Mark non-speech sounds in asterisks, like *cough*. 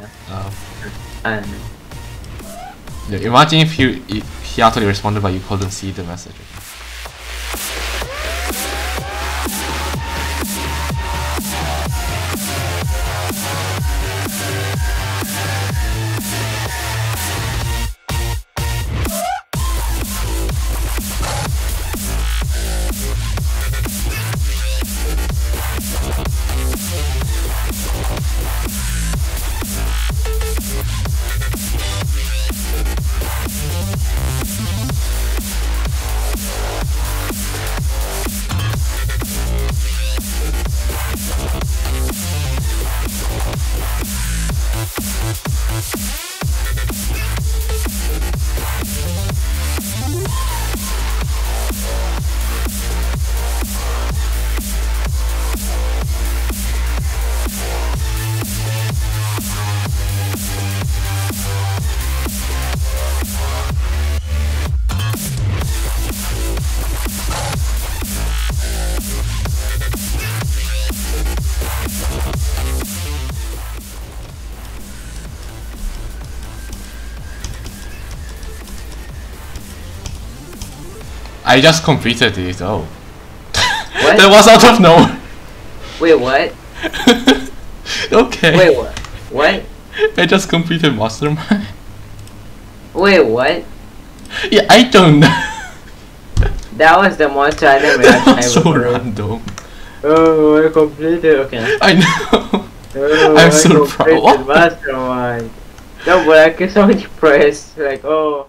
Yeah. Uh, And yeah, imagine if he if he actually responded but you couldn't see the message. I just completed it. Oh, *laughs* what? that was out of nowhere. Wait, what? *laughs* okay. Wait, what? What? I just completed Mastermind. *laughs* Wait, what? yeah, I don't know. That was the monster anime that I was so ever random. Oh, I completed. Okay. I know. Oh, I'm I so proud. Mastermind. No, but I get so depressed. Like, oh.